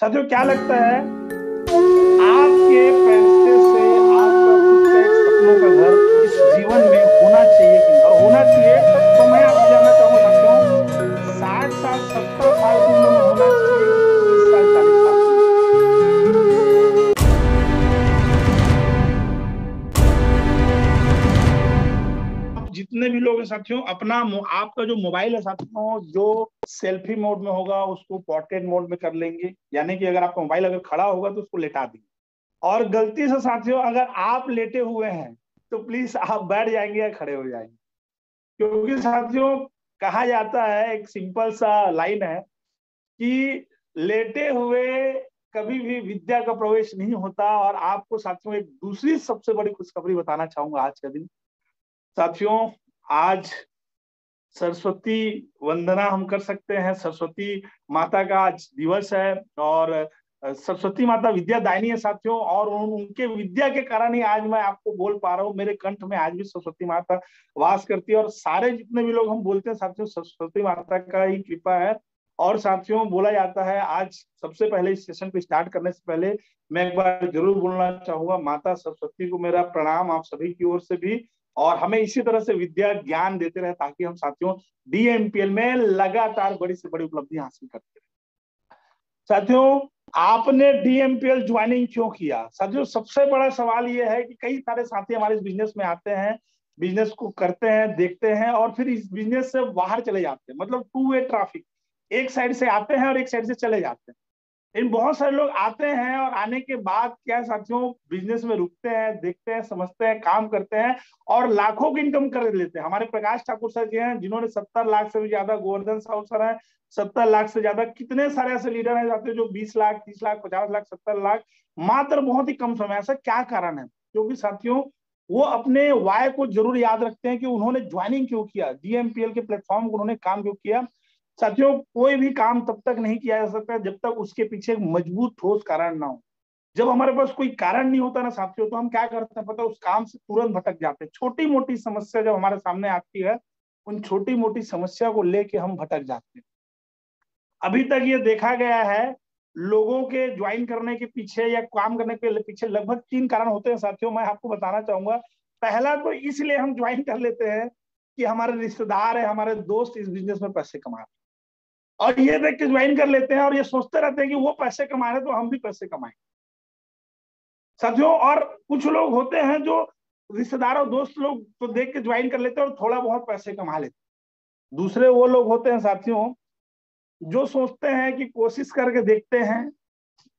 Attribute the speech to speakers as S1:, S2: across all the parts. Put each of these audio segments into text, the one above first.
S1: साथियों, क्या लगता है आपके पैसे से आपका का घर इस जीवन में होना चाहिए कि होना चाहिए? तो मैं आपको जानना चाहूँगा साथियों, साठ साल, सत्तर साल की उम्र में होना चाहिए जितने भी लोग हैं साथियों, अपना आपका जो मोबाइल है साथियों, जो सेल्फी मोड में होगा, उसको पोर्ट्रेट मोड में कर लेंगे। यानी कि अगर आपका मोबाइल अगर खड़ा होगा तो उसको लेटा देंगे। और गलती से साथियों, अगर आप लेटे हुए हैं तो प्लीज़ आप बैठ जाएँगे या खड़े हो जाएँगे। क्योंकि साथियों, कहा जाता है, एक सिंपल सा लाइन है कि लेटे हुए कभी भी विद्या का प्रवेश नहीं होता। और आपको साथियों, एक दूसरी सबसे बड़ी खुशखबरी बताना चाहूँगा आज का दिन। साथियों, आज सरस्वती वंदना हम कर सकते हैं। सरस्वती माता का आज दिवस है और सरस्वती माता विद्या दायनी है साथियों और उन, उनके विद्या के कारण ही आज मैं आपको बोल पा रहा हूँ। मेरे कंठ में आज भी सरस्वती माता वास करती है और सारे जितने भी लोग हम बोलते हैं साथियों सरस्वती माता का ही कृपा है। और साथियों बोला जाता है आज सबसे पहले इस सेशन को स्टार्ट करने से पहले मैं एक बार ज़रूर बोलना चाहूँगा माता सरस्वती को मेरा प्रणाम आप सभी की ओर से भी। और हमें इसी तरह से विद्या ज्ञान देते रहे ताकि हम साथियों डीएमपीएल में लगातार बड़ी से बड़ी उपलब्धि हासिल करते रहे। साथियों, आपने डीएमपीएल ज्वाइनिंग क्यों किया? साथियों, सबसे बड़ा सवाल यह है कि कई सारे साथी हमारे इस बिज़नेस में आते हैं बिज़नेस को करते हैं, देखते हैं और फिर इस बिज़नेस से बाहर चले जाते हैं। मतलब टू वे ट्रैफ़िक एक साइड से आते हैं और एक साइड से चले जाते हैं। इन बहुत सारे लोग आते हैं और आने के बाद क्या साथियों बिज़नेस में रुकते हैं, देखते हैं, समझते हैं, काम करते हैं और लाखों की इनकम कर लेते हैं। हमारे प्रकाश ठाकुर सर जी हैं, जिन्होंने सत्तर लाख से भी ज़्यादा गोवर्धन साहु सर है, सत्तर लाख से ज़्यादा कितने सारे ऐसे लीडर हैं जाते जो बीस लाख, तीस लाख, पचास लाख, सत्तर लाख, मात्र बहुत ही कम समय ऐसा क्या कारण है? क्योंकि साथियों, वो अपने वाय को ज़रूर याद रखते हैं कि उन्होंने ज्वाइनिंग क्यों किया? डीएमपीएल के प्लेटफॉर्म को उन्होंने काम क्यों किया? साथियों, कोई भी काम तब तक नहीं किया जा सकता जब तक उसके पीछे मज़बूत ठोस कारण ना हो। जब हमारे पास कोई कारण नहीं होता ना साथियों तो हम क्या करते हैं पता उस काम से तुरंत भटक जाते हैं। छोटी मोटी समस्या जब हमारे सामने आती है, उन छोटी मोटी समस्या को लेके हम भटक जाते हैं। अभी तक ये देखा गया है, लोगों के ज्वाइन करने के पीछे या काम करने के पीछे लगभग तीन कारण होते हैं साथियों। मैं आपको बताना चाहूँगा, पहला तो इसलिए हम ज्वाइन कर लेते हैं कि हमारे रिश्तेदार है, हमारे दोस्त इस बिज़नेस में पैसे कमा रहे और ये देख के ज्वाइन कर लेते हैं और ये सोचते रहते हैं कि वो पैसे कमा रहे तो हम भी पैसे कमाएँ। साथियों और कुछ लोग होते हैं जो रिश्तेदार और दोस्त लोग तो देख के ज्वाइन कर लेते हैं और थोड़ा बहुत पैसे कमा लेते दूसरे वो लोग होते हैं साथियों जो सोचते हैं कि कोशिश करके देखते हैं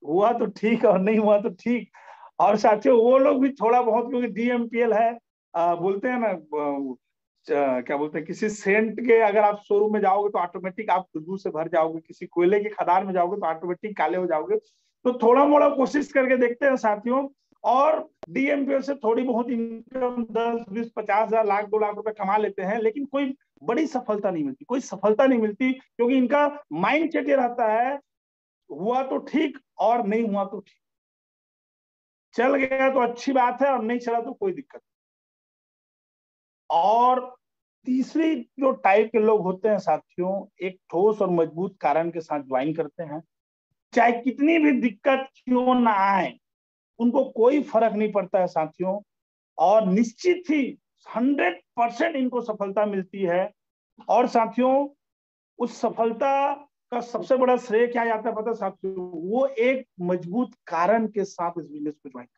S1: हुआ तो ठीक और नहीं हुआ तो ठीक। और साथियों वो लोग भी थोड़ा बहुत क्योंकि डीएमपीएल है आ, बोलते हैं ना क्या बोलते हैं, किसी सेंट के अगर आप शोरूम में जाओगे तो ऑटोमेटिक आप खुशबू से भर जाओगे, किसी कोयले की खदान में जाओगे तो ऑटोमेटिक काले हो जाओगे। तो थोड़ा मोड़ा कोशिश करके देखते हैं साथियों, और डीएमपीओ से थोड़ी बहुत इनकम दस, बीस, पचास हज़ार, लाख, दो लाख रुपए कमा लेते हैं, लेकिन कोई बड़ी सफलता नहीं मिलती। कोई सफलता नहीं मिलती, क्योंकि इनका माइंड सेट ये रहता है, हुआ तो ठीक और नहीं हुआ तो ठीक। चल गया तो अच्छी बात है और नहीं चला तो कोई दिक्कत और तीसरी जो टाइप के लोग होते हैं साथियों, एक ठोस और मज़बूत कारण के साथ ज्वाइन करते हैं। चाहे कितनी भी दिक्कत क्यों ना आए, उनको कोई फ़र्क नहीं पड़ता है साथियों। और निश्चित ही हंड्रेड परसेंट इनको सफलता मिलती है। और साथियों, उस सफलता का सबसे बड़ा श्रेय क्या जाता है पता साथियों? वो एक मज़बूत कारण के साथ इस बिज़नेस को ज्वाइन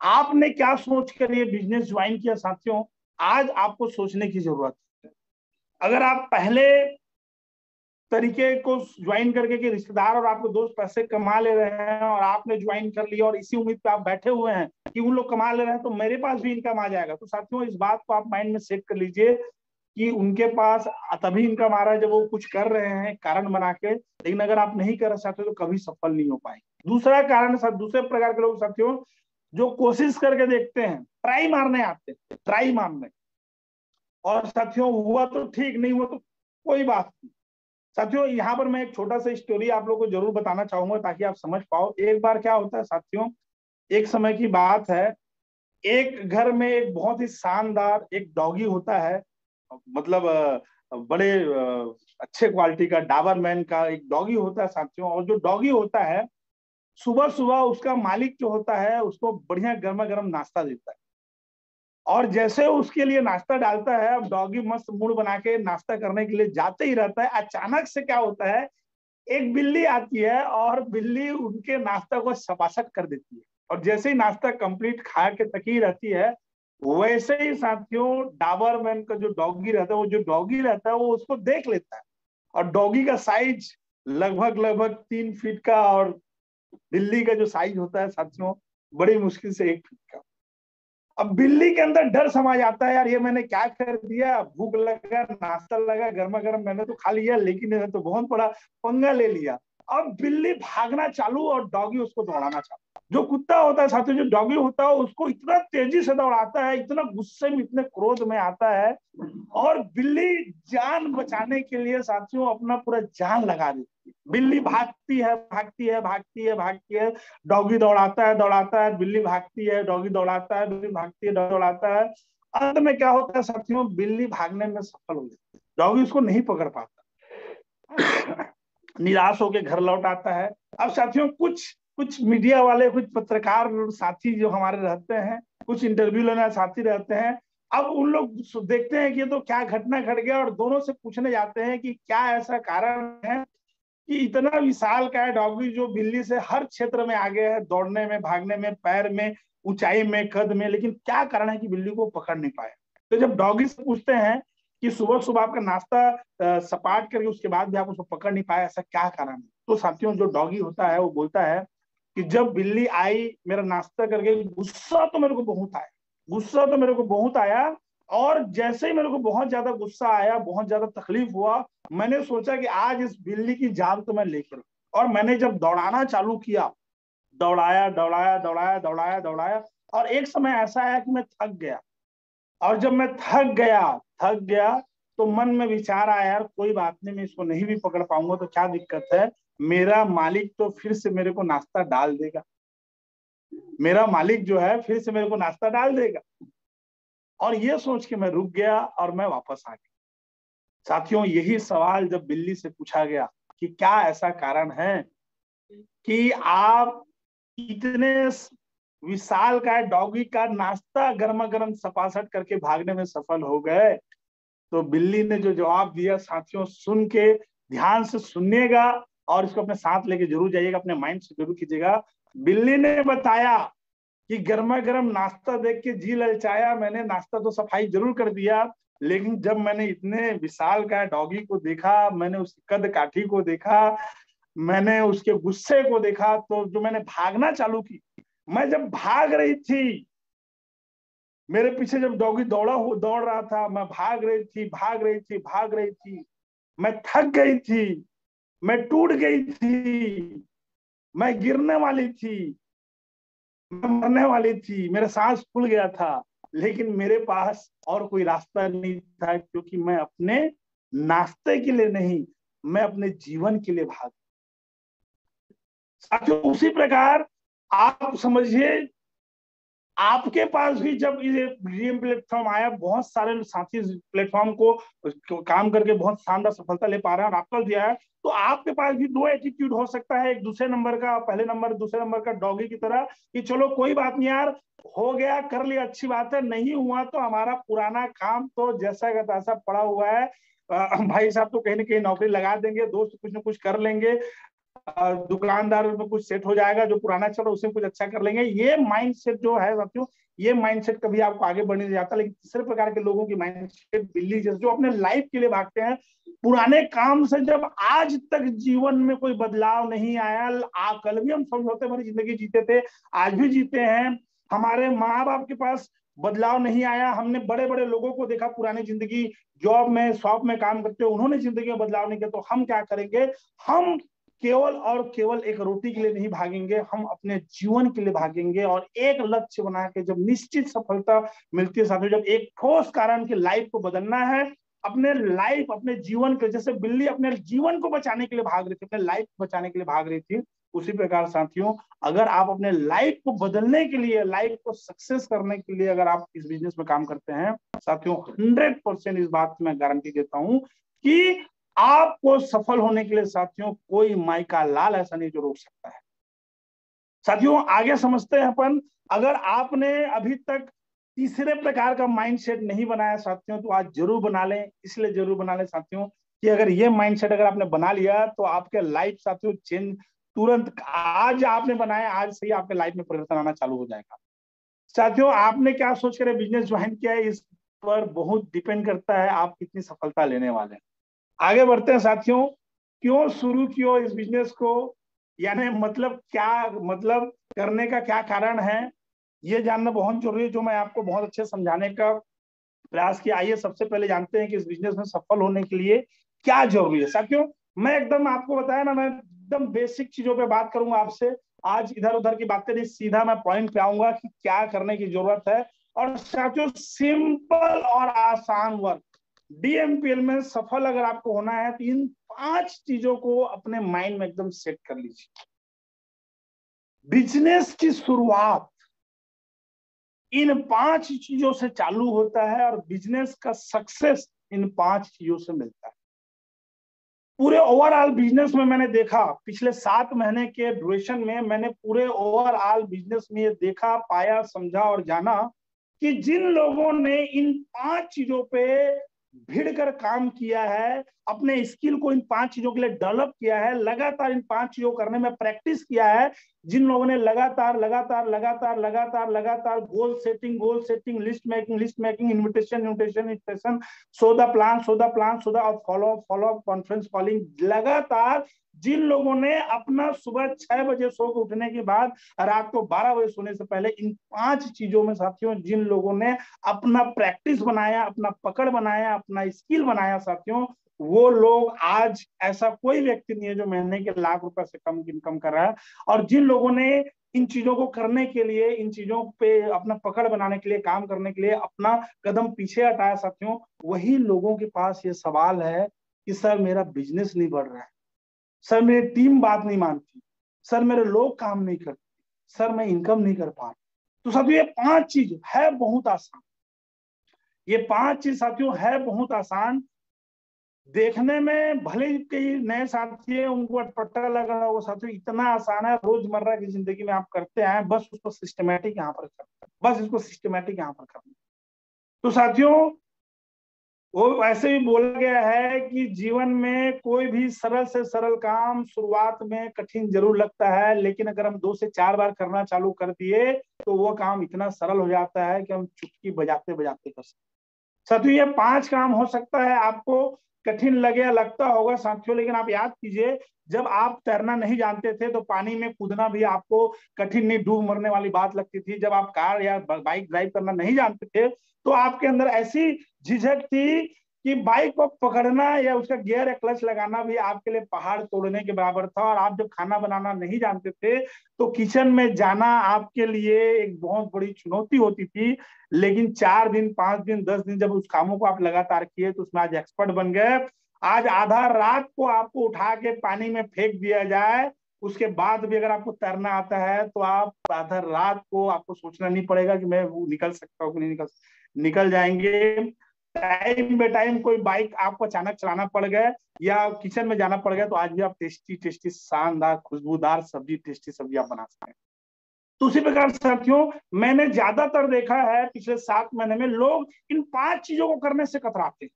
S1: आपने क्या सोच कर ये बिज़नेस ज्वाइन किया साथियों? आज आपको सोचने की ज़रूरत है। अगर आप पहले तरीके को ज्वाइन करके कि रिश्तेदार और आपके दोस्त पैसे कमा ले रहे हैं और आपने ज्वाइन कर लिया और इसी उम्मीद पे आप बैठे हुए हैं कि उन लोग कमा ले रहे हैं तो मेरे पास भी इनकम आ जाएगा। तो साथियों, इस बात को आप माइंड में सेट कर लीजिए कि उनके पास तभी इनकम आ रहा है जब वो कुछ कर रहे हैं, कारण बना के। लेकिन अगर आप नहीं कर सकते तो कभी सफल नहीं हो पाएँगे। दूसरा कारण, दूसरे प्रकार के लोग, साथियों जो कोशिश करके देखते हैं, ट्राई मारने आते हैं, ट्राई मारने। और साथियों, हुआ तो ठीक, नहीं हुआ तो कोई बात नहीं। साथियों, यहाँ पर मैं एक छोटा सा स्टोरी आप लोग को ज़रूर बताना चाहूँगा ताकि आप समझ पाओ। एक बार क्या होता है, साथियों, एक समय की बात है, एक घर में एक बहुत ही शानदार एक डॉगी होता है मतलब बड़े अच्छे क्वालिटी का, डाबर मैन का एक डॉगी होता है, साथियों। और जो डॉगी होता है सुबह सुबह उसका मालिक जो होता है, उसको बढ़िया गर्मा गर्म नाश्ता देता है। और जैसे उसके लिए नाश्ता डालता है, अब डॉगी मस्त मूड बना के नाश्ता करने के लिए जाते ही रहता है। अचानक से क्या होता है, एक बिल्ली आती है और बिल्ली उनके नाश्ता को सपासट कर देती है। और जैसे ही नाश्ता कंप्लीट खा के तकी रहती है, वैसे ही साथियों, डाबर मैन का जो डॉगी रहता है, वो जो डॉगी रहता है, वो उसको देख लेता है। और डॉगी का साइज़ लगभग लगभग तीन फीट का और बिल्ली का जो साइज़ होता है साथियों बड़ी मुश्किल से एक फीट का। अब बिल्ली के अंदर डर समा जाता है, यार, ये मैंने क्या कर दिया? भूख लगा, नाश्ता लगा गर्मा गर्म मैंने तो खा लिया, लेकिन मैंने तो बहुत बड़ा पंगा ले लिया। अब बिल्ली भागना चालू और डॉगी उसको दौड़ाना चालू। जो कुत्ता होता है, साथियों, जो डॉगी होता है, उसको इतना तेज़ी से दौड़ाता है, इतना गुस्से में, इतने क्रोध में आता है, और बिल्ली जान बचाने के लिए, साथियों, अपना पूरा जान लगा देती बिल्ली भागती है भागती है भागती है भागती है। डॉगी दौड़ाता है दौड़ाता है, बिल्ली भागती है, डॉगी दौड़ाता है, बिल्ली भागती है, दौड़ाता है। अंत में क्या होता है साथियों बिल्ली भागने में सफल हो जाती है। डॉगी उसको नहीं पकड़ पाता। निराश होकर घर लौट आता है। अब साथियों, कुछ कुछ मीडिया वाले, कुछ पत्रकार साथी जो हमारे रहते हैं, कुछ इंटरव्यू लेना साथी रहते हैं, अब उन लोग देखते हैं कि तो क्या घटना घट गया और दोनों से पूछने जाते हैं कि क्या ऐसा कारण है कि इतना विशाल का है डॉगी जो बिल्ली से हर क्षेत्र में आगे है, दौड़ने में, भागने में, पैर में, ऊंचाई में कद में, लेकिन क्या कारण है कि बिल्ली को पकड़ नहीं पाए? तो जब डॉगी से पूछते हैं कि सुबह सुबह आपका नाश्ता सपाट करके उसके बाद भी आप उसको पकड़ नहीं पाए, ऐसा क्या कारण है? तो साथियों, जो डॉगी होता है, वो बोलता है कि जब बिल्ली आई, मेरा नाश्ता करके गुस्सा तो मेरे को बहुत आया, गुस्सा तो मेरे को बहुत आया और जैसे ही मेरे को बहुत ज़्यादा गुस्सा आया, बहुत ज़्यादा तकलीफ़ हुआ, मैंने सोचा कि आज इस बिल्ली की जान तो मैं लेकर और मैंने जब दौड़ाना चालू किया, दौड़ाया दौड़ाया दौड़ाया दौड़ाया दौड़ाया, और एक समय ऐसा आया कि मैं थक गया। और जब मैं थक गया थक गया तो मन में विचार आया, यार, कोई बात नहीं, मैं इसको नहीं भी पकड़ पाऊँगा तो क्या दिक्कत है? मेरा मालिक तो फिर से मेरे को नाश्ता डाल देगा। मेरा मालिक जो है, फिर से मेरे को नाश्ता डाल देगा। और ये सोच के मैं रुक गया और मैं वापस आ गया। साथियों, यही सवाल जब बिल्ली से पूछा गया कि क्या ऐसा कारण है कि आप इतने विशाल का डॉगी का नाश्ता गर्मा गर्म सपासट करके भागने में सफल हो गए तो बिल्ली ने जो जवाब दिया, साथियों, सुन के ध्यान से सुनिएगा और इसको अपने साथ लेके ज़रूर जाइएगा, अपने माइंड से ज़रूर कीजिएगा। बिल्ली ने बताया कि गर्मा गर्म नाश्ता देख के जी ललचाया मैंने, नाश्ता तो सफ़ाई ज़रूर कर दिया, लेकिन जब मैंने इतने विशाल का डॉगी को देखा, मैंने उस कद काठी को देखा, मैंने उसके गुस्से को देखा तो जो मैंने भागना चालू की, मैं जब भाग रही थी, मेरे पीछे जब डॉगी दौड़ा दौड़ रहा था, मैं भाग रही थी, भाग रही थी, भाग रही थी, मैं थक गई थी, मैं टूट गई थी, मैं गिरने वाली थी मैं मरने वाली थी, मेरा सांस फूल गया था, लेकिन मेरे पास और कोई रास्ता नहीं था क्योंकि मैं अपने नाश्ते के लिए नहीं, मैं अपने जीवन के लिए भाग। साथियों, उसी प्रकार आप समझिए आपके पास भी जब ये ड्रीम प्लेटफॉर्म आया, बहुत सारे साथी प्लेटफॉर्म को काम करके बहुत शानदार सफलता ले पा रहे हैं और आपका दिया है तो आपके पास भी दो एटीट्यूड हो सकता है, एक दूसरे नंबर का, पहले नंबर दूसरे नंबर का डॉगी की तरह, कि चलो कोई बात नहीं यार, हो गया, कर लिया, अच्छी बात है, नहीं हुआ तो हमारा पुराना काम तो जैसा का तैसा पड़ा हुआ है। भाई साहब तो कहीं ना कहीं नौकरी लगा देंगे, दोस्त कुछ ना कुछ कर लेंगे दुकानदार में कुछ सेट हो जाएगा जो पुराना चल रहा उसमें कुछ अच्छा कर लेंगे। ये माइंडसेट जो है साथियों ये माइंडसेट कभी आपको आगे बढ़ने नहीं जाता लेकिन तीसरे प्रकार के लोगों की माइंडसेट बिल्ली जैसे जो अपने लाइफ के लिए भागते हैं पुराने काम से जब आज तक जीवन में कोई बदलाव नहीं आया आ, कल भी हम समझौते भरी ज़िंदगी जीते थे आज भी जीते हैं हमारे माँ बाप के पास बदलाव नहीं आया हमने बड़े बड़े लोगों को देखा पुरानी ज़िंदगी जॉब में शॉप में काम करते उन्होंने ज़िंदगी में बदलाव नहीं किया तो हम क्या करेंगे? हम केवल और केवल एक रोटी के लिए नहीं भागेंगे, हम अपने जीवन के लिए भागेंगे और एक लक्ष्य बना के जब निश्चित सफलता मिलती है साथियों, जब एक ठोस कारण की लाइफ को बदलना है, अपने लाइफ, अपने जीवन के जैसे बिल्ली अपने जीवन को बचाने के लिए भाग रही थी, अपने लाइफ को बचाने के लिए भाग रही थी, उसी प्रकार साथियों, अगर आप अपने लाइफ को बदलने के लिए, लाइफ को सक्सेस करने के लिए अगर आप इस बिज़नेस में काम करते हैं, साथियों, हंड्रेड परसेंट इस बात की मैं गारंटी देता हूँ कि आपको सफल होने के लिए साथियों, कोई माई का लाल ऐसा नहीं जो रोक सकता है। साथियों, आगे समझते हैं अपन, अगर आपने अभी तक तीसरे प्रकार का माइंडसेट नहीं बनाया साथियों तो आज ज़रूर बना लें, इसलिए ज़रूर बना लें साथियों, कि अगर ये माइंडसेट अगर आपने बना लिया तो आपके लाइफ साथियों चेंज तुरंत आज आपने बनाया, आज से ही आपके लाइफ में परिवर्तन आना चालू हो जाएगा। साथियों, आपने क्या सोच कर बिज़नेस ज्वाइन किया है, इस पर बहुत डिपेंड करता है, आप कितनी सफलता लेने वाले हैं। आगे बढ़ते हैं साथियों। क्यों शुरू किया इस बिज़नेस को? यानी मतलब क्या मतलब करने का क्या कारण है? ये जानना बहुत ज़रूरी है, जो मैं आपको बहुत अच्छे समझाने का प्रयास किया। आइए सबसे पहले जानते हैं कि इस बिज़नेस में सफल होने के लिए क्या ज़रूरी है। साथियों, मैं एकदम आपको बताया ना, मैं एकदम बेसिक चीज़ों पे बात करूँगा आपसे। आज इधर उधर की बातें नहीं, सीधा मैं पॉइंट पे आऊँगा कि क्या करने की ज़रूरत है। और साथियों सिंपल और आसान वर्क डीएमपीएल में सफल अगर आपको होना है तो इन पाँच चीज़ों को अपने माइंड में एकदम सेट कर लीजिए। बिज़नेस की शुरुआत इन पाँच चीज़ों से चालू होता है और बिज़नेस का सक्सेस इन पाँच चीज़ों से मिलता है। पूरे ओवरऑल बिज़नेस में मैंने देखा, पिछले सात महीने के ड्यूरेशन में मैंने पूरे ओवरऑल बिज़नेस में ये देखा, पाया, समझा और जाना कि जिन लोगों ने इन पाँच चीज़ों पे भिड़ कर काम किया है, अपने स्किल को इन पाँच चीज़ों के लिए डेवलप किया है, लगातार इन पाँच चीज़ों करने में प्रैक्टिस किया है। जिन लोगों ने लगातार लगातार लगातार लगातार लगातार goal setting goal setting list making list making invitation invitation invitation show the plan show the plan show the follow follow up conference calling लगातार जिन लोगों ने अपना सुबह छह बजे सो के उठने के बाद रात को बारह बजे सोने से पहले इन पाँच चीज़ों में साथियों, जिन लोगों ने अपना प्रैक्टिस बनाया, अपना पकड़ बनाया, अपना स्किल बनाया साथियों, वो लोग आज ऐसा कोई व्यक्ति नहीं है जो महीने के लाख रुपए से कम इनकम कर रहा है। और जिन लोगों ने इन चीज़ों को करने के लिए, इन चीज़ों पे अपना पकड़ बनाने के लिए, काम करने के लिए अपना कदम पीछे हटाया साथियों, वही लोगों के पास ये सवाल है कि, सर, मेरा बिज़नेस नहीं बढ़ रहा है। सर, मेरी टीम बात नहीं मानती। सर, मेरे लोग काम नहीं करते। सर, मैं इनकम नहीं कर पा रहा तो साथियों, ये पाँच चीज़ है बहुत आसान। ये पाँच चीज़ साथियों, है बहुत आसान। देखने में भले कई नए साथी है, उनको अटपटा लग रहा होगा, साथियों, इतना आसान है, रोज़मर्रा की ज़िंदगी में आप करते हैं बस उसको सिस्टमेटिक यहाँ पर करते हैं बस इसको सिस्टमेटिक यहाँ पर करना। तो साथियों वो ऐसे भी बोला गया है कि जीवन में कोई भी सरल से सरल काम शुरुआत में कठिन ज़रूर लगता है, लेकिन अगर हम दो से चार बार करना चालू कर दिए तो वो काम इतना सरल हो जाता है कि हम चुटकी बजाते बजाते कर सकते साथियों, ये पाँच काम हो सकता है, आपको कठिन लगे लगता होगा साथियों, लेकिन आप याद कीजिए, जब आप तैरना नहीं जानते थे तो पानी में कूदना भी आपको कठिन नहीं, डूब मरने वाली बात लगती थी। जब आप कार या बाइक ड्राइव करना नहीं जानते थे तो आपके अंदर ऐसी झिझक थी कि बाइक को पकड़ना या उसका गियर या क्लच लगाना भी आपके लिए पहाड़ तोड़ने के बराबर था। और आप जब खाना बनाना नहीं जानते थे तो किचन में जाना आपके लिए एक बहुत बड़ी चुनौती होती थी। लेकिन चार दिन, पाँच दिन, दस दिन जब उस कामों को आप लगातार किए तो उसमें आज एक्सपर्ट बन गए। आज आधा रात को आपको उठा के पानी में फेंक दिया जाए, उसके बाद भी अगर आपको तैरना आता है तो आप आधा रात को आपको सोचना नहीं पड़ेगा कि मैं वो निकल सकता हूँ कि नहीं निकल निकल जाएँगे। टाइम बे टाइम कोई बाइक आपको अचानक चलाना पड़ गया या किचन में जाना पड़ गया तो आज भी आप टेस्टी टेस्टी शानदार, खुशबूदार सब्ज़ी टेस्टी सब्ज़ी आप बना सकते हैं। तो उसी प्रकार साथियों, मैंने ज़्यादातर देखा है पिछले सात महीने में लोग इन पाँच चीज़ों को करने से कतराते हैं।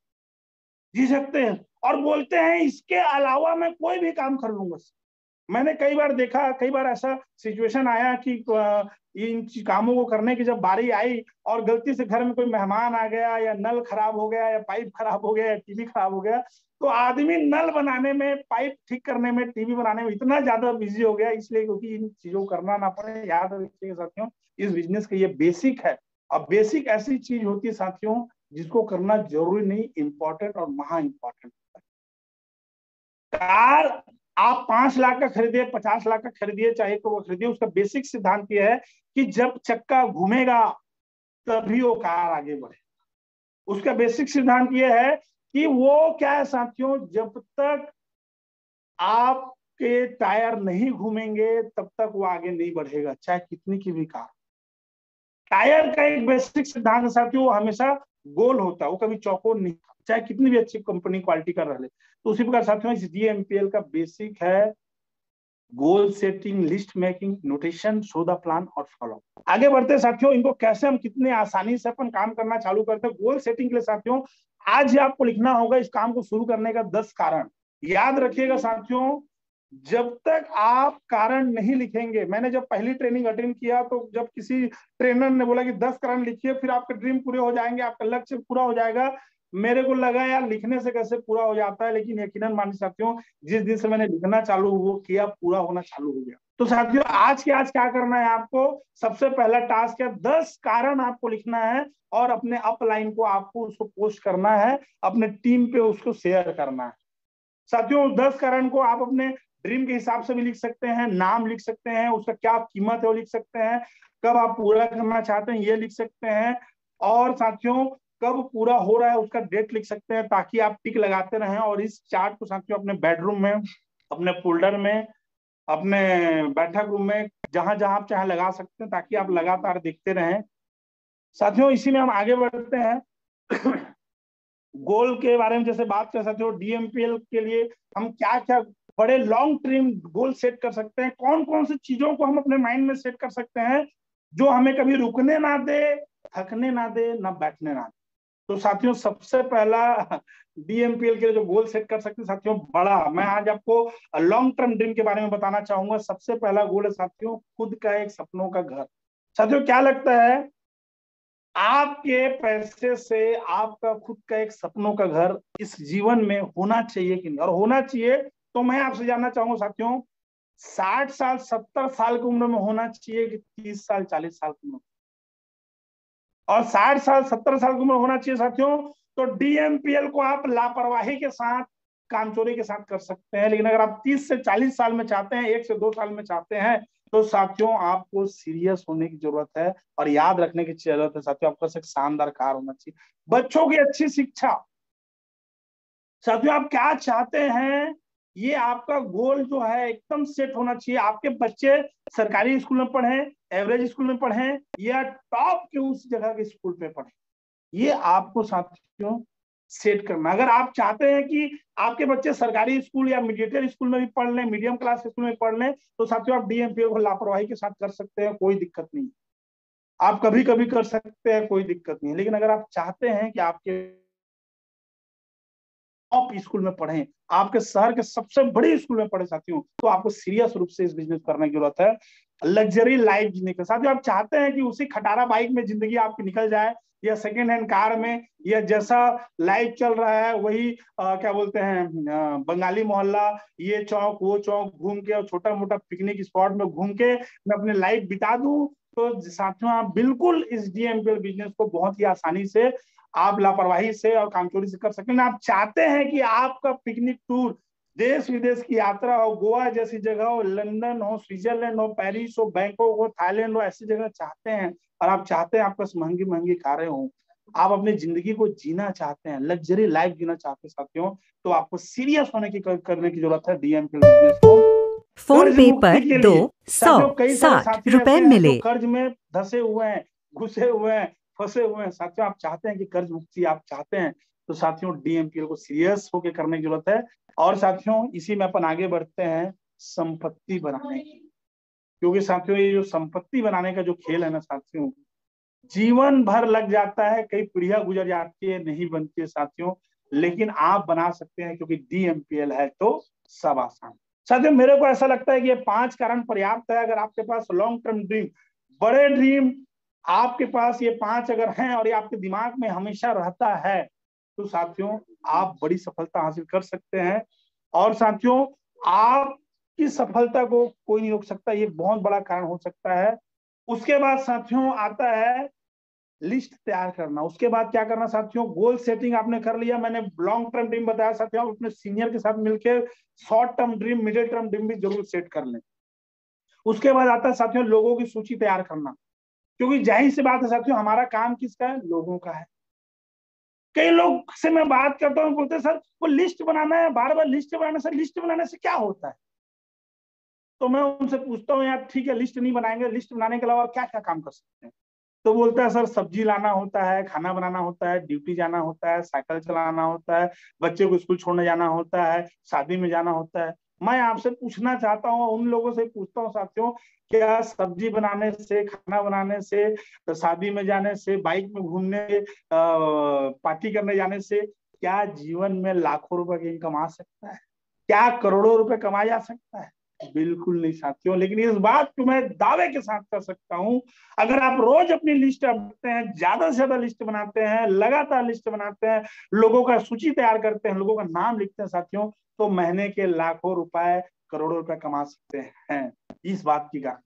S1: जी सकते हैं। और बोलते हैं, इसके अलावा मैं कोई भी काम कर लूँगा मैंने कई बार देखा, कई बार ऐसा सिचुएशन आया कि इन कामों को करने की जब बारी आई और गलती से घर में कोई मेहमान आ गया या नल खराब हो गया या पाइप खराब हो गया या टीवी खराब हो गया तो आदमी नल बनाने में, पाइप ठीक करने में, टीवी बनाने में इतना ज़्यादा बिज़ी हो गया इसलिए क्योंकि इन चीज़ों को करना ना पड़े। याद रखिएगा साथियों, इस बिज़नेस का ये बेसिक है। और बेसिक ऐसी चीज़ होती है साथियों, जिसको करना ज़रूरी नहीं इम्पोर्टेंट और महा इंपॉर्टेंट कार आप पाँच लाख का खरीदिए, पचास लाख का खरीदिए, चाहे तो वो खरीदिए, उसका बेसिक सिद्धांत यह है कि जब चक्का घूमेगा, तभी वो कार आगे बढ़े। उसका बेसिक सिद्धांत यह है कि वो क्या है साथियों, जब तक आपके टायर नहीं घूमेंगे, तब तक वो आगे नहीं बढ़ेगा, चाहे कितनी की भी कार। टायर का एक बेसिक सिद्धांत साथियों हमेशा गोल होता है, वो कभी चौकोर नहीं चाहे कितनी भी अच्छी कंपनी क्वालिटी का रहे तो उसी प्रकार साथियों, इस डीएमपीएल का बेसिक है goal setting list making notation show the plan और फॉलो आगे बढ़ते साथियों, इनको कैसे हम कितने आसानी से अपन काम करना चालू करते हैं। गोल सेटिंग के लिए साथियों, आज आपको लिखना होगा इस काम को शुरू करने का दस कारण। याद रखिएगा साथियों, जब तक आप कारण नहीं लिखेंगे, मैंने जब पहली ट्रेनिंग अटेंड किया तो जब किसी ट्रेनर ने बोला कि दस कारण लिखिए, फिर आपके ड्रीम पूरे हो जाएँगे, आपका लक्ष्य पूरा हो जाएगा। मेरे को लगा यार लिखने से कैसे पूरा हो जाता है, लेकिन यकीनन मान साथियों, जिस दिन से मैंने लिखना चालू वो किया, पूरा होना चालू हो गया। तो साथियों, आज के आज क्या करना है आपको? सबसे पहला टास्क है, दस कारण आपको लिखना है और अपने अपलाइन को आपको उसको पोस्ट करना है, अपने टीम पे उसको शेयर करना है। साथियों दस कारण को आप अपने ड्रीम के हिसाब से भी लिख सकते हैं, नाम लिख सकते हैं, उसका क्या कीमत है वो लिख सकते हैं, कब आप पूरा करना चाहते हैं ये लिख सकते हैं। और साथियों कब पूरा हो रहा है उसका डेट लिख सकते हैं ताकि आप टिक लगाते रहें और इस चार्ट को साथियों अपने बेडरूम में, अपने फोल्डर में, अपने बैठक रूम में, जहाँ जहाँ आप चाहे लगा सकते हैं ताकि आप लगातार देखते रहें। साथियों, इसी में हम आगे बढ़ते हैं। गोल के बारे में जैसे बात कर सकते हो डीएमपीएल के लिए हम क्या क्या बड़े लॉन्ग टर्म गोल सेट कर सकते हैं कौन कौन सी चीज़ों को हम अपने माइंड में सेट कर सकते हैं, जो हमें कभी रुकने ना दे, थकने ना दे, ना बैठने ना दे। तो साथियों, सबसे पहला डीएमपीएल के लिए जो गोल सेट कर सकते हैं, साथियों, बड़ा। मैं आज आपको लॉन्ग टर्म ड्रीम के बारे में बताना चाहूँगा। सबसे पहला गोल है, साथियों, खुद का एक सपनों का घर। साथियों, क्या लगता है? आपके पैसे से आपका खुद का एक सपनों का घर इस जीवन में होना चाहिए कि नहीं और होना चाहिए तो मैं आपसे जानना चाहूँगा, साथियों, साठ साल, सत्तर साल की उम्र में होना चाहिए कि तीस साल, चालीस साल की उम्र और साठ साल, सत्तर साल की उम्र होना चाहिए साथियों तो डीएमपीएल को आप लापरवाही के साथ, कामचोरी के साथ कर सकते हैं। लेकिन अगर आप तीस से चालीस साल में चाहते हैं, एक से दो साल में चाहते हैं तो साथियों, आपको सीरियस होने की ज़रूरत है और याद रखने की ज़रूरत है साथियों, आपका एक शानदार कार होना चाहिए। बच्चों की अच्छी शिक्षा। साथियों, आप क्या चाहते हैं? ये आपका गोल जो है, एकदम सेट होना चाहिए। आपके बच्चे सरकारी स्कूल में पढ़े एवरेज स्कूल में पढ़े या टॉप के उस जगह के स्कूल में पढ़े, ये आपको साथियों सेट करना अगर आप चाहते हैं कि आपके बच्चे सरकारी स्कूल या मीडिएटर स्कूल में भी पढ़ लें, मीडियम क्लास स्कूल में पढ़ लें तो साथियों आप डीएमपीओ को लापरवाही के साथ कर सकते हैं, कोई दिक्कत नहीं। आप कभी कभी कर सकते हैं, कोई दिक्कत नहीं। लेकिन अगर आप चाहते हैं कि आपके टॉप स्कूल में पढ़े, आपके शहर के सबसे बड़े स्कूल में पढ़े साथियों तो आपको सीरियस रूप से इस बिज़नेस करने की ज़रूरत है। लग्जरी लाइफ जीने के साथ आप चाहते हैं कि उसी खटारा बाइक में ज़िंदगी आपकी निकल जाए या सेकेंड हैंड कार में या जैसा लाइफ चल रहा है वही आ, क्या बोलते हैं बंगाली मोहल्ला ये चौक वो चौक घूम के और छोटा मोटा पिकनिक स्पॉट में घूम के मैं अपनी लाइफ बिता दूँ तो साथियों आप बिल्कुल इस डीएमपीएल बिज़नेस को बहुत ही आसानी से आप लापरवाही से और कामचोरी से कर सकते हैं। आप चाहते हैं कि आपका पिकनिक टूर देश विदेश की यात्रा हो गोवा जैसी जगह हो लंदन हो स्विट्जरलैंड हो पेरिस हो बैंकॉक हो थाईलैंड हो ऐसी जगह चाहते हैं और आप चाहते हैं आपके महँगी महँगी कारें हो। आप अपनी ज़िंदगी को जीना चाहते हैं लग्जरी लाइफ जीना चाहते हैं साथियों तो आपको सीरियस होने की करने की ज़रूरत है डीएम के बिज़नेस को।
S2: फ़ोन पे पर दो सौ साठ रुपए मिले।
S1: कर्ज में धसे हुए हैं घुसे हुए हैं फंसे हुए हैं। साथियों आप चाहते हैं कि कर्ज मुक्ति आप चाहते हैं तो साथियों डीएमपीएल को सीरियस होकर करने की ज़रूरत है। और साथियों, इसी में अपन आगे बढ़ते हैं, संपत्ति बनाने। की क्योंकि साथियों, ये जो संपत्ति बनाने का जो खेल है ना साथियों, जीवन भर लग जाता है, कई पीढ़िया गुजर जाती है, नहीं बनती है साथियों, लेकिन आप बना सकते हैं क्योंकि डीएमपीएल है तो सब आसान। साथियों, मेरे को ऐसा लगता है कि ये पाँच कारण पर्याप्त है, अगर आपके पास लॉन्ग टर्म ड्रीम बड़े ड्रीम आपके पास ये पाँच अगर हैं और ये आपके दिमाग में हमेशा रहता है तो साथियों, आप बड़ी सफलता हासिल कर सकते हैं। और साथियों, आपकी सफलता को कोई नहीं रोक सकता, ये बहुत बड़ा कारण हो सकता है। उसके बाद साथियों, आता है लिस्ट तैयार करना। उसके बाद क्या करना साथियों? गोल सेटिंग आपने कर लिया, मैंने लॉन्ग टर्म ड्रीम बताया साथियों अपने सीनियर के साथ मिलकर short term dream middle term dream भी ज़रूर सेट कर लें। उसके बाद आता है साथियों, लोगों की सूची तैयार करना। क्योंकि ज़ाहिर सी बात है साथियों, हमारा काम किसका है? लोगों का है। कई लोग से मैं बात करता हूँ, बोलते सर, वो लिस्ट बनाना है बार बार लिस्ट बनाने सर, लिस्ट बनाने से क्या होता है? तो मैं उनसे पूछता हूँ, यार, ठीक है, लिस्ट नहीं बनाएँगे, लिस्ट बनाने के अलावा क्या क्या काम कर सकते हैं? तो बोलता है, सर, सब्ज़ी लाना होता है, खाना बनाना होता है, ड्यूटी जाना होता है, साइकिल चलाना होता है, बच्चे को स्कूल छोड़ने जाना होता है, शादी में जाना होता है। मैं आपसे पूछना चाहता हूँ, उन लोगों से पूछता हूँ साथियों, क्या सब्ज़ी बनाने से, खाना बनाने से, शादी में जाने से, बाइक में घूमने पार्टी करने जाने से, क्या जीवन में लाखों रुपए की इनकम आ सकता है? क्या करोड़ों रुपए कमाया जा सकता है? बिल्कुल नहीं साथियों, लेकिन इस बात को मैं दावे के साथ कर सकता हूँ। अगर आप रोज अपनी लिस्ट बनाते हैं, ज़्यादा से ज़्यादा लिस्ट बनाते हैं, लगातार लिस्ट बनाते हैं, लोगों का सूची तैयार करते हैं, लोगों का नाम लिखते हैं साथियों तो महीने के लाखों रुपए, करोड़ों रुपए कमा सकते हैं इस बात की कारण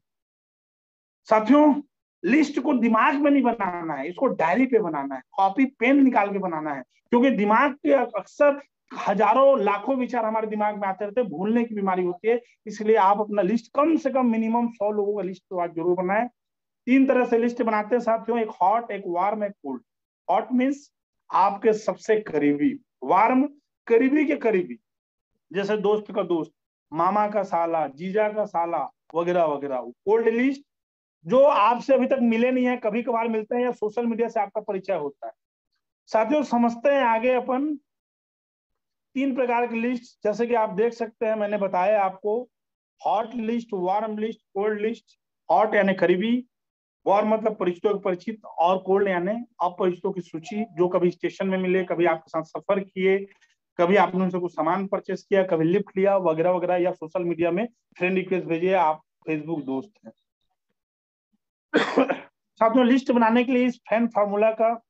S1: साथियों, लिस्ट को दिमाग में नहीं बनाना है, इसको डायरी पे बनाना है, कॉपी पेन निकाल के बनाना है, क्योंकि दिमाग के अक्सर हज़ारों लाखों विचार हमारे दिमाग में आते रहते हैं, भूलने की बीमारी होती है, इसलिए आप अपना लिस्ट कम से कम मिनिमम सौ लोगों का लिस्ट तो ज़रूर बनाए। तीन तरह से लिस्ट बनाते हैं साथियों, एक हॉट एक वार्म एक कोल्ड हॉट मीन्स आपके सबसे करीबी। वार्म करीबी के करीबी। जैसे दोस्त का दोस्त, मामा का साला, जीजा का साला, वगैरह वगैरह। कोल्ड लिस्ट जो आपसे अभी तक मिले नहीं है कभी कभार मिलते हैं या सोशल मीडिया से आपका परिचय होता है। साथियों, समझते हैं आगे अपन तीन प्रकार की लिस्ट जैसे कि आप देख सकते हैं, मैंने बताया आपको hot list warm list cold list hot यानी करीबी वार्म मतलब परिचितों के परिचित और कोल्ड यानी अपरिचितों की सूची, जो कभी स्टेशन में मिले, कभी आपके साथ सफ़र किए, कभी आपने उनसे कुछ सामान परचेस किया, कभी लिफ्ट लिया, वगैरह वगैरह, या सोशल मीडिया में फ्रेंड रिक्वेस्ट भेजिए आप फेसबुक दोस्त हैं। साथियों लिस्ट बनाने के लिए इस फ़ैन फार्मूला का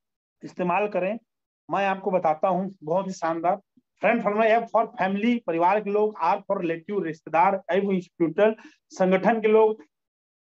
S1: इस्तेमाल करें। मैं आपको बताता हूँ, बहुत ही शानदार। Friend formula F for family परिवार के लोग आर फॉर रिलेटिव रिश्तेदार आई इंस्टीट्यूटल संगठन के लोग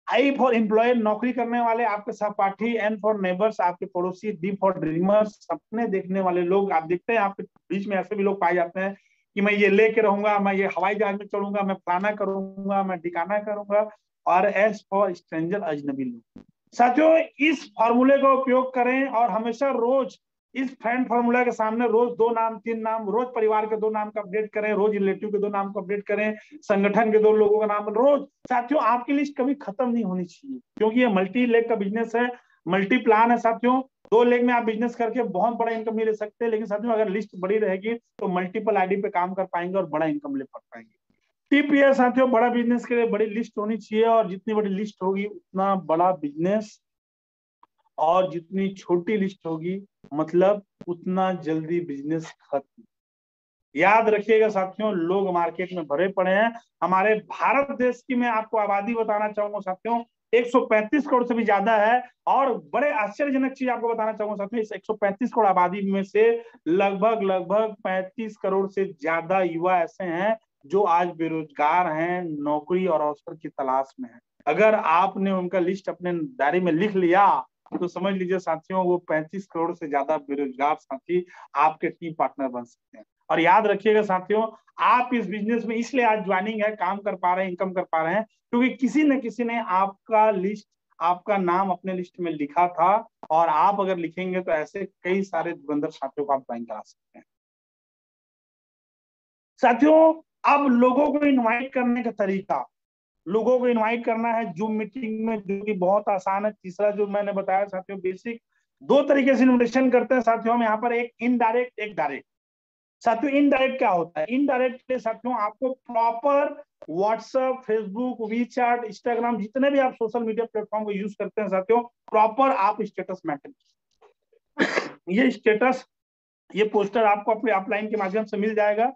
S1: आई फॉर एम्प्लॉय नौकरी करने वाले, आपके सहपाठी एन फॉर नेबर्स आपके पड़ोसी डी फॉर ड्रीमर्स सपने देखने वाले लोग, आप देखते हैं, आपके बीच में ऐसे भी लोग पाए जाते हैं कि मैं ये लेके रहूँगा, मैं ये हवाई जहाज़ में चढ़ूँगा, मैं फलाना करूँगा, मैं ठिकाना करूँगा, और एस फॉर स्ट्रेंजर अजनबी लोग। साथियों, इस फॉर्मूले का उपयोग करें और हमेशा रोज इस फ्रेंड फॉर्मूला के सामने रोज दो नाम, तीन नाम, रोज परिवार के दो नाम का अपडेट करें, रोज रिलेटिव के दो नाम को अपडेट करें, संगठन के दो लोगों का नाम रोज। साथियों, आपकी लिस्ट कभी खत्म नहीं होनी चाहिए, क्योंकि ये मल्टी लेग का बिज़नेस है मल्टी प्लान है साथियों। दो लेग में आप बिज़नेस करके बहुत बड़ा इनकम नहीं ले सकते लेकिन साथियों, अगर लिस्ट बड़ी रहेगी तो मल्टीपल आईडी पे काम कर पाएँगे और बड़ा इनकम ले पा पाएँगे। टीपीएस साथियों, बड़ा बिज़नेस के लिए बड़ी लिस्ट होनी चाहिए, और जितनी बड़ी लिस्ट होगी, उतना बड़ा बिज़नेस और जितनी छोटी लिस्ट होगी मतलब उतना जल्दी बिज़नेस खत्म। याद रखिएगा साथियों, लोग मार्केट में भरे पड़े हैं। हमारे भारत देश की मैं आपको आबादी बताना चाहूँगा साथियों 135 करोड़ से भी ज़्यादा है। और बड़े आश्चर्यजनक चीज़ आपको बताना चाहूँगा साथियों, इस 135 करोड़ आबादी में से लगभग लगभग 35 करोड़ से ज़्यादा युवा ऐसे हैं, जो आज बेरोजगार हैं, नौकरी और अवसर की तलाश में है। अगर आपने उनका लिस्ट अपने डायरी में लिख लिया तो समझ लीजिए साथियों, वो 35 करोड़ से ज़्यादा बेरोजगार साथी आपके टीम पार्टनर बन सकते हैं। और याद रखिएगा साथियों, आप इस बिज़नेस में इसलिए आज ज्वाइनिंग है, काम कर पा रहे हैं इनकम कर पा रहे हैं, क्योंकि किसी न किसी ने आपका लिस्ट आपका नाम अपने लिस्ट में लिखा था और आप अगर लिखेंगे तो ऐसे कई सारे दुरंदर साथियों को आप ज्वाइन करा सकते हैं। साथियों, अब लोगों को इनवाइट करने का तरीका। लोगों को इनवाइट करना है जूम मीटिंग में, जो कि बहुत आसान है। तीसरा जो मैंने बताया, साथियों बेसिक दो तरीके से इन्विटेशन करते हैं। साथियों, हम यहाँ पर एक इनडायरेक्ट एक डायरेक्ट साथियों इनडायरेक्ट क्या होता है? इनडायरेक्ट के साथियों, आपको proper WhatsApp Facebook WeChat Instagram जितने भी आप सोशल मीडिया प्लेटफॉर्म को यूज़ करते हैं, साथियों प्रॉपर आप स्टेटस मेंटेन ये स्टेटस ये पोस्टर आपको अपने अपलाइन के माध्यम से मिल जाएगा।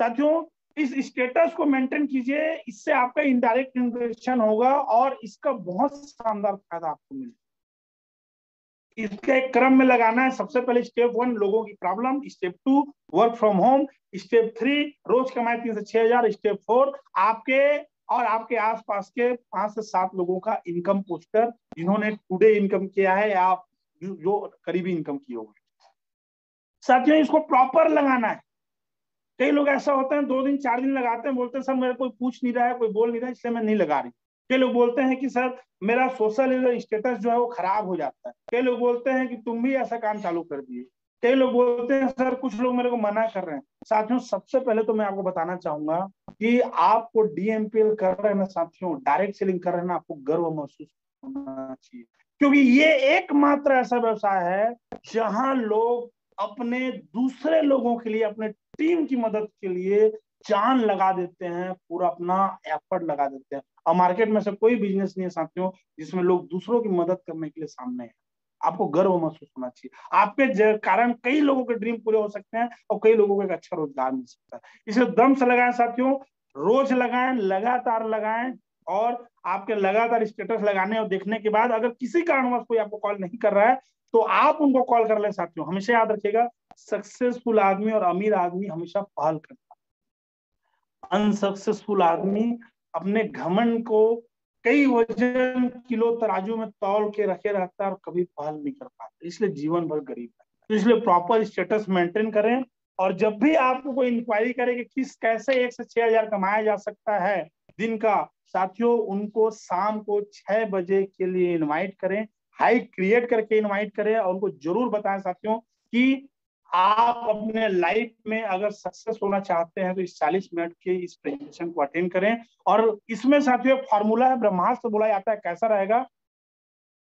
S1: साथियों इस स्टेटस को मेंटेन कीजिए, इससे आपका इनडायरेक्ट इन्वेस्टन होगा और इसका बहुत शानदार फ़ायदा आपको मिलेगा। इसके क्रम में लगाना है, सबसे पहले स्टेप वन लोगों की problem step two work from home step three रोज कमाए तीन से छह हज़ार स्टेप फोर आपके और आपके आसपास के पाँच से सात लोगों का इनकम पोस्टर जिन्होंने टुडे इनकम किया है या जो करीबी इनकम किए हुए साथियों, इसको प्रॉपर लगाना है। कई लोग ऐसा होते हैं, दो दिन, चार दिन लगाते हैं, बोलते हैं, सर, मेरा कोई पूछ नहीं रहा है, कोई बोल नहीं रहा है, इसलिए मैं नहीं लगा रही। कई लोग बोलते हैं कि, सर, मेरा सोशल स्टेटस जो है वो खराब हो जाता है। कई लोग बोलते हैं कि, तुम भी ऐसा काम चालू कर दिए। कई लोग बोलते हैं, सर, कुछ लोग मेरे को मना कर रहे हैं। साथियों, सबसे पहले तो मैं आपको बताना चाहूँगा कि आपको डीएमपीएल कर रहे हैं साथियों डायरेक्ट सेलिंग कर रहे हैं आपको गर्व महसूस होना चाहिए। क्योंकि ये एकमात्र ऐसा व्यवसाय है जहाँ लोग अपने दूसरे लोगों के लिए अपने टीम की मदद के लिए जान लगा देते हैं, पूरा अपना एफर्ट लगा देते हैं। और मार्केट में से कोई बिज़नेस नहीं है साथियों, जिसमें लोग दूसरों की मदद करने के लिए सामने है। आपको गर्व महसूस होना चाहिए। आपके कारण कई लोगों के ड्रीम पूरे हो सकते हैं और कई लोगों को एक अच्छा रोज़गार मिल सकता है। इसे दम से लगाएँ साथियों, रोज लगाएँ, लगातार लगाएँ और आपके लगातार स्टेटस लगाने और देखने के बाद अगर किसी कारणवश कोई आपको कॉल नहीं कर रहा है तो आप उनको कॉल कर ले साथियों। हमेशा याद रखिएगा सक्सेसफुल आदमी और अमीर आदमी हमेशा पहल करता अनसक्सेसफुल आदमी अपने घमंड को कई वज़न किलो तराजू में तौल के रखे रहता है और कभी पहल नहीं कर पाता। इसलिए जीवन भर गरीब है। तो इसलिए प्रॉपर स्टेटस मेंटेन करें और जब भी आपको कोई इंक्वायरी करे कि किस, कैसे एक से छह हज़ार कमाया जा सकता है, दिन का साथियों, उनको शाम को छह बजे के लिए इनवाइट करें हाइक क्रिएट करके इनवाइट करें और उनको ज़रूर बताएँ साथियों कि आप अपने लाइफ में अगर सक्सेस होना चाहते हैं तो इस 40 मिनट के इस प्रेजेंटेशन को अटेंड करें। और इसमें साथियों फॉर्मूला है, ब्रह्मास्त्र बोला जाता है, कैसा रहेगा?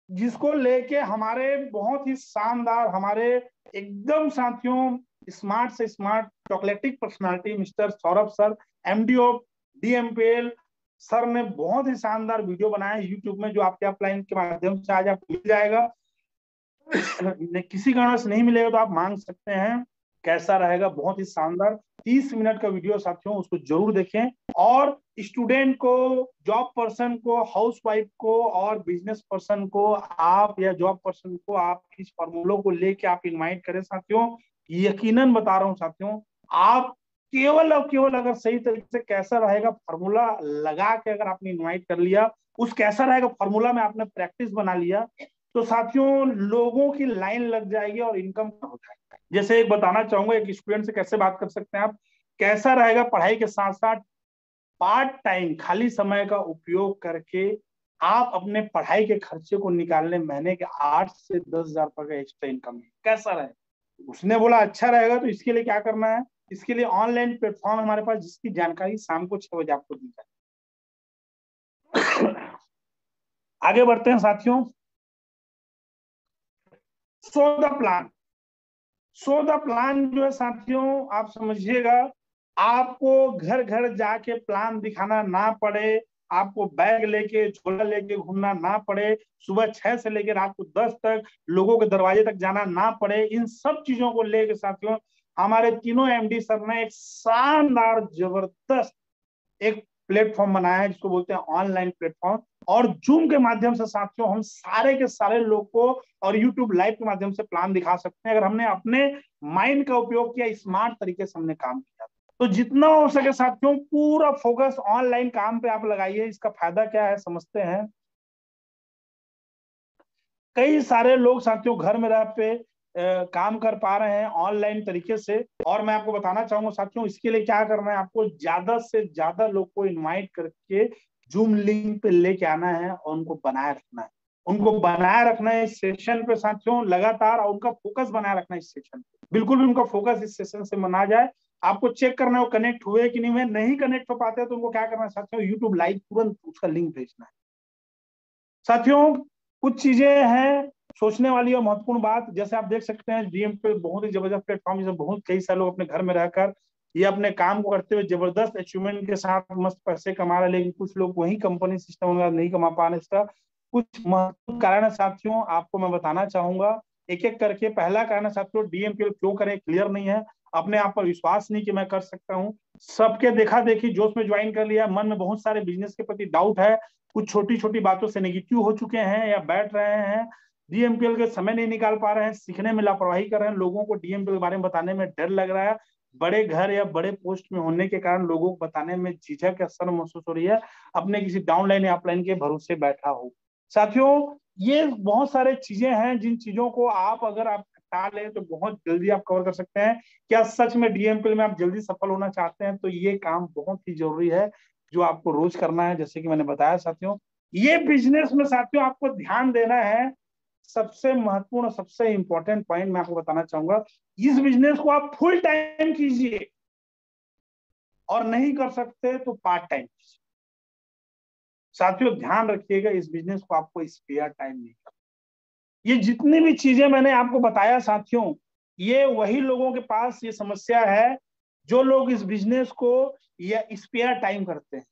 S1: जिसको लेके हमारे बहुत ही शानदार, हमारे एकदम साथियों स्मार्ट से smart चॉकलेटिक personality mister Saurabh sir MD of DMPL sir ने बहुत ही शानदार वीडियो बनाया यूट्यूब में, जो आपके अपलाइन के माध्यम से आज आपको मिल जाएगा। किसी कारण से नहीं मिलेगा तो आप मांग सकते हैं। कैसा रहेगा? बहुत ही शानदार। तीस मिनट का वीडियो साथियों, उसको ज़रूर देखें। और स्टूडेंट को, जॉब पर्सन को हाउस वाइफ को और बिज़नेस पर्सन को, आप या जॉब पर्सन को, आप इस फॉर्मूलों को लेके आप इनवाइट करें साथियों। यकीनन बता रहा हूँ साथियों, आप केवल और केवल अगर सही तरीके से कैसा रहेगा फॉर्मूला लगा के अगर आपने इनवाइट कर लिया, उस कैसा रहेगा फॉर्मूला में आपने प्रैक्टिस बना लिया तो साथियों, लोगों की लाइन लग जाएगी और इनकम हो जाएगा। जैसे एक बताना चाहूँगा, एक स्टूडेंट से कैसे बात कर सकते हैं आप? कैसा रहेगा पढ़ाई के साथ साथ पार्ट टाइम खाली समय का उपयोग करके आप अपने पढ़ाई के खर्चे को निकालने महीने के आठ से दस हज़ार रुपए का एक्स्ट्रा इनकम है। कैसा रहेगा उसने बोला अच्छा रहेगा तो इसके लिए क्या करना है? इसके लिए ऑनलाइन प्लेटफॉर्म हमारे पास, जिसकी जानकारी शाम को छह बजे आपको दी जाए आगे बढ़ते हैं साथियों। Show the plan show the plan जो है साथियों, आप समझिएगा, आपको घर घर जाके प्लान दिखाना ना पड़े, आपको बैग लेके, झोला लेके घूमना ना पड़े, सुबह छह से लेकर रात को दस तक लोगों के दरवाजे तक जाना ना पड़े, इन सब चीज़ों को लेके साथियों, हमारे तीनों एमडी सर ने एक शानदार, ज़बरदस्त, एक प्लेटफॉर्म बनाया है, जिसको बोलते हैं ऑनलाइन प्लेटफॉर्म। और जूम के माध्यम से साथियों, हम सारे के सारे लोग को और यूट्यूब लाइव के माध्यम से प्लान दिखा सकते हैं। अगर हमने अपने माइंड का उपयोग किया, स्मार्ट तरीके से हमने काम किया। तो जितना हो सके साथियों, पूरा फोकस ऑनलाइन काम पे आप लगाइए। इसका फ़ायदा क्या है, समझते हैं? कई सारे लोग साथियों, घर में रह पे काम कर पा रहे हैं ऑनलाइन तरीके से। और मैं आपको बताना चाहूँगा साथियों, इसके लिए क्या करना है, आपको ज़्यादा से ज़्यादा लोग को इनवाइट करके जूम लिंक पे लेके आना है और उनको बनाए रखना है। उनको बनाए रखना है इस सेशन पे साथियों, लगातार और उनका फोकस बनाए रखना है इस सेशन पे। बिल्कुल भी उनका फोकस इस सेशन से मना जाए। आपको चेक करना है वो कनेक्ट हुए कि नहीं हुए, नहीं कनेक्ट हो पाते तो उनको क्या करना है साथियों यूट्यूब लाइव तुरंत उसका लिंक भेजना है। साथियों, कुछ चीज़ें हैं सोचने वाली और महत्वपूर्ण बात, जैसे आप देख सकते हैं डीएम पे बहुत ही ज़बरदस्त प्लेटफॉर्म जिसमें बहुत कई सारे लोग अपने घर में रहकर ये अपने काम को करते हुए ज़बरदस्त अचीवमेंट के साथ मस्त पैसे कमा रहे लेकिन कुछ लोग वही कंपनी सिस्टम नहीं कमा पा रहे इसका कुछ महत्वपूर्ण कारण है साथियों, आपको मैं बताना चाहूँगा एक एक करके पहला कारण साथियों डीएमपीएल क्यों करे क्लियर नहीं है, अपने आप पर विश्वास नहीं कि मैं कर सकता हूँ। सबके देखा देखी, जोश में ज्वाइन कर लिया, मन में बहुत सारे बिज़नेस के प्रति डाउट है, कुछ छोटी छोटी बातों से नेगेटिव हो चुके हैं या बैठ रहे हैं डीएमपीएल के समय नहीं निकाल पा रहे हैं, सीखने में लापरवाही कर रहे हैं, लोगों को डीएमपीएल के बारे में बताने में डर लग रहा है। बड़े घर या बड़े पोस्ट में होने के कारण लोगों को बताने में झिझक या शर्म महसूस हो रही है। अपने किसी डाउनलाइन या अपलाइन के भरोसे बैठा हो। साथियों, ये बहुत सारे चीज़ें हैं, जिन चीज़ों को आप अगर आप हटा लें तो बहुत जल्दी आप कवर कर सकते हैं। क्या सच में डीएमपीएल में आप जल्दी सफल होना चाहते हैं तो ये काम बहुत ही ज़रूरी है, जो आपको रोज करना है, जैसे कि मैंने बताया साथियों। ये बिज़नेस में साथियों, आपको ध्यान देना है सबसे महत्वपूर्ण, सबसे इंपॉर्टेंट पॉइंट मैं आपको बताना चाहूँगा, इस बिज़नेस को आप फुल टाइम कीजिए। और नहीं कर सकते तो पार्ट टाइम कीजिए। साथियों, ध्यान रखिएगा, इस बिज़नेस को आपको स्पेयर टाइम नहीं कर ये जितनी भी चीज़ें मैंने आपको बताया साथियों, ये वही लोगों के पास ये समस्या है, जो लोग इस बिज़नेस को या स्पेयर टाइम करते हैं।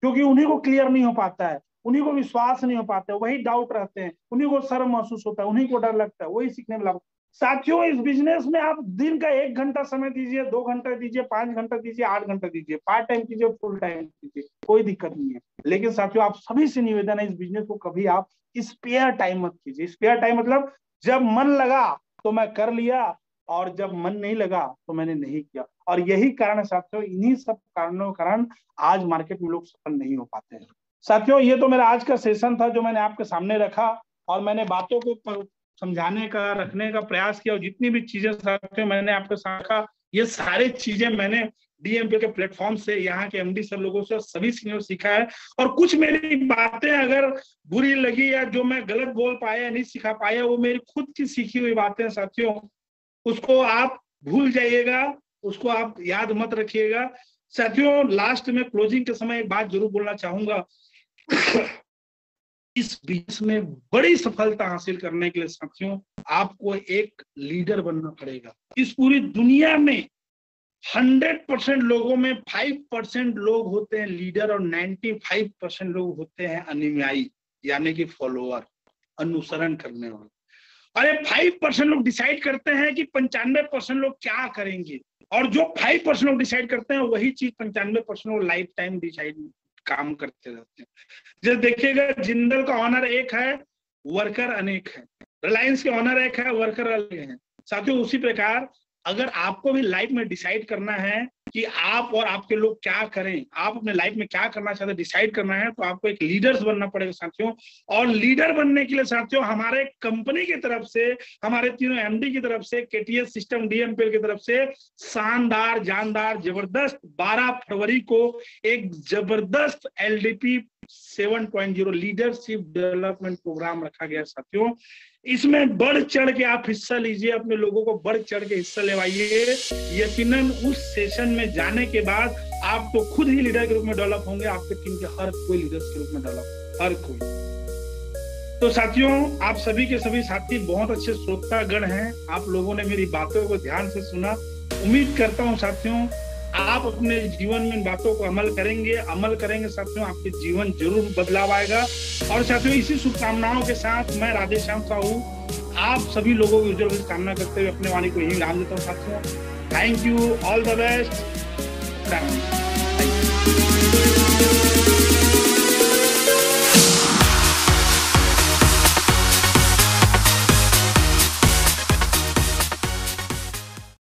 S1: क्योंकि उन्हीं को क्लियर नहीं हो पाता है। उन्हीं को विश्वास नहीं हो पाता वही डाउट रहते हैं, उन्हीं को शर्म महसूस होता है, उन्हीं को डर लगता है, वही सीखने में साथियों, इस बिज़नेस में आप दिन का एक घंटा समय दीजिए, दो घंटा दीजिए, पाँच घंटा दीजिए, आठ घंटा दीजिए पार्ट टाइम कीजिए फुल टाइम कीजिए, कोई दिक्कत नहीं है। लेकिन साथियों, आप सभी से निवेदन है, इस बिज़नेस को कभी आप स्पेयर टाइम मत कीजिए। स्पेयर टाइम मतलब जब मन लगा तो मैं कर लिया, और जब मन नहीं लगा तो मैंने नहीं किया। और यही कारण है साथियों, इन्हीं सब कारणों के कारण आज मार्केट में लोग सफल नहीं हो पाते हैं। साथियों, ये तो मेरा आज का सेशन था जो मैंने आपके सामने रखा और मैंने बातों को समझाने का, रखने का प्रयास किया और जितनी भी चीज़ें साथियों मैंने आपके साथ रखा, ये सारी चीज़ें मैंने डीएमपी के प्लेटफॉर्म से, यहाँ के एमडी सब लोगों से, सभी सीनियर सीखा है। और कुछ मेरी बातें अगर बुरी लगी या जो मैं गलत बोल पाया नहीं सिखा पाया, वो मेरी खुद की सीखी हुई बातें साथियों, उसको आप भूल जाइएगा, उसको आप याद मत रखिएगा। साथियों लास्ट में क्लोजिंग के समय एक बात ज़रूर बोलना चाहूँगा। इस बिज़नेस में बड़ी सफलता हासिल करने के लिए साथियों, आपको एक लीडर बनना पड़ेगा। इस पूरी दुनिया में हंड्रेड परसेंट लोगों में फाइव परसेंट लोग होते हैं लीडर और नाइन्टी फाइव परसेंट लोग होते हैं अनुयायी, यानी कि फॉलोअर अनुसरण करने वाले। अरे फाइव परसेंट लोग डिसाइड करते हैं कि पंचानवे परसेंट लोग क्या करेंगे। और जो फाइव परसेंट लोग डिसाइड करते हैं, वही चीज़ पंचानवे परसेंट लोग लाइफ टाइम डिसाइड काम करते रहते हैं। जैसे देखिएगा, जिंदल का ऑनर एक है वर्कर अनेक है। रिलायंस के ऑनर एक है वर्कर अलग है। साथियों, उसी प्रकार, अगर आपको भी लाइफ में डिसाइड करना है कि आप और आपके लोग क्या करें? आप अपने लाइफ में क्या करना चाहते हैं डिसाइड करना है तो आपको एक लीडर्स बनना पड़ेगा साथियों। और लीडर बनने के लिए साथियों, हमारे कंपनी की तरफ़ से, हमारे तीनों एमडी की तरफ़ से केटीएस सिस्टम डीएमपीएल की तरफ़ से शानदार, जानदार, ज़बरदस्त 12 फरवरी को एक ज़बरदस्त एलडीपी 7.0 लीडरशिप डेवलपमेंट प्रोग्राम रखा गया साथियों। इसमें बढ़ चढ़ के आप हिस्सा लीजिए, अपने लोगों को बढ़ चढ़ के हिस्सा लेवाइए। यकीनन उस सेशन में जाने के बाद आप तो खुद ही लीडर के रूप में डेवलप होंगे, आपके टीम के हर कोई लीडर के रूप में डेवलप, हर कोई। तो साथियों, आप सभी के सभी साथी बहुत अच्छे श्रोतागण हैं। आप लोगों ने मेरी बातों को ध्यान से सुना। उम्मीद करता हूँ साथियों आप अपने जीवन में इन बातों को अमल करेंगे अमल करेंगे साथियों, आपके जीवन ज़रूर बदलाव आएगा। और साथियों, इसी शुभकामनाओं के साथ मैं राधेश्याम साहू आप सभी लोगों की उज्जवल कामना करते हुए अपने वाणी को यही विराम देता हूँ साथियों। Thank you all the best